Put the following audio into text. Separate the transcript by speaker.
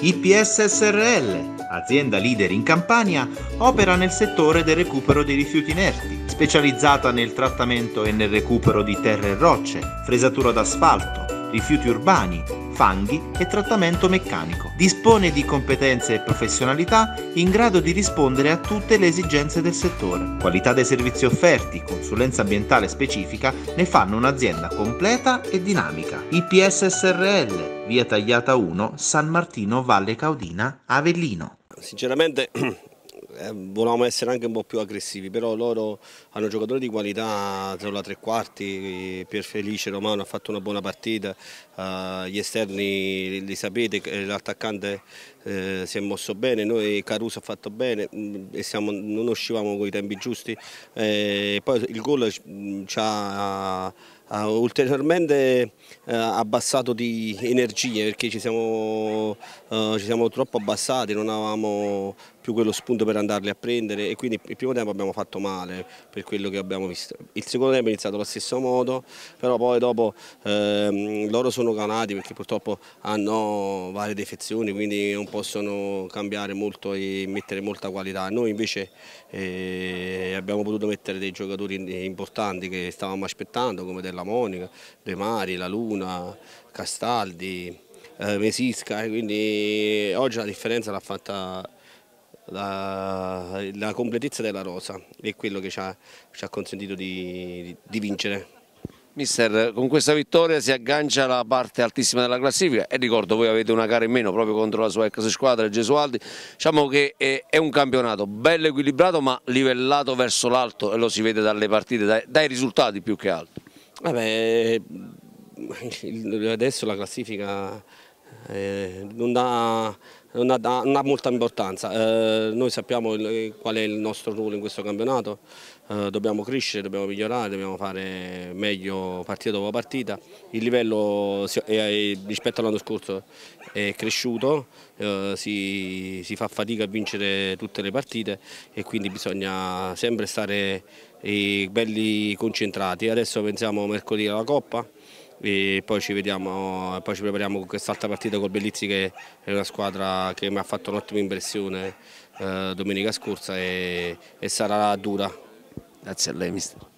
Speaker 1: IPS SRL, azienda leader in Campania, opera nel settore del recupero dei rifiuti inerti, specializzata nel trattamento e nel recupero di terre e rocce, fresatura d'asfalto, rifiuti urbani, fanghi e trattamento meccanico. Dispone di competenze e professionalità in grado di rispondere a tutte le esigenze del settore. Qualità dei servizi offerti, consulenza ambientale specifica ne fanno un'azienda completa e dinamica. IPS SRL, via Tagliata 1, San Martino, Valle Caudina, Avellino.
Speaker 2: Sinceramente eh, volevamo essere anche un po' più aggressivi, però loro hanno giocatori di qualità, Zola tre quarti, Pier Felice Romano ha fatto una buona partita, eh, gli esterni li sapete, l'attaccante eh, si è mosso bene, noi Caruso ha fatto bene mm, siamo, non uscivamo con i tempi giusti, eh, poi il gol ci ha ha ulteriormente eh, abbassato di energie perché ci siamo, uh, ci siamo, troppo abbassati, non avevamo più quello spunto per andarli a prendere e quindi il primo tempo abbiamo fatto male per quello che abbiamo visto. Il secondo tempo è iniziato allo stesso modo, però poi dopo ehm, loro sono canati perché purtroppo hanno varie defezioni, quindi non possono cambiare molto e mettere molta qualità. Noi invece eh, abbiamo potuto mettere dei giocatori importanti che stavamo aspettando come Della Monica, De Mari, La Luna, Castaldi, eh, Mesisca, quindi oggi la differenza l'ha fatta la, la, completezza della rosa è quello che ci ha, ci ha consentito di, di, vincere.
Speaker 3: Mister, con questa vittoria si aggancia alla parte altissima della classifica e ricordo voi avete una gara in meno proprio contro la sua ex squadra Gesualdi, diciamo che è, è un campionato bello equilibrato ma livellato verso l'alto e lo si vede dalle partite, dai, dai risultati più che altro.
Speaker 2: Vabbè, adesso la classifica eh, non dà non ha, non ha molta importanza. Eh, noi sappiamo il, qual è il nostro ruolo in questo campionato, eh, dobbiamo crescere, dobbiamo migliorare, dobbiamo fare meglio partita dopo partita. Il livello è, rispetto all'anno scorso è cresciuto, eh, si, si, fa fatica a vincere tutte le partite e quindi bisogna sempre stare belli concentrati. Adesso pensiamo mercoledì alla Coppa e poi ci vediamo, poi ci prepariamo con quest'altra partita col Bellizzi che è una squadra che mi ha fatto un'ottima impressione eh, domenica scorsa e, e sarà dura.
Speaker 3: Grazie a lei mister.